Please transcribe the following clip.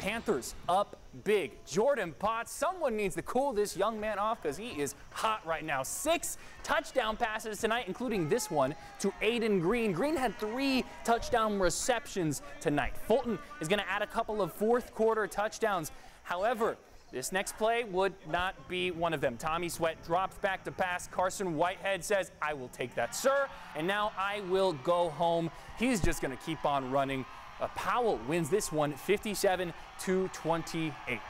Panthers up big. Jordan Potts, someone needs to cool this young man off because he is hot right now. Six touchdown passes tonight, including this one to Aiden Green. Green had three touchdown receptions tonight. Fulton is going to add a couple of fourth quarter touchdowns. However, this next play would not be one of them. Tommy Sweat drops back to pass. Carson Whitehead says, I will take that, sir. And now I will go home. He's just going to keep on running. Uh, Powell wins this one 57 to 28.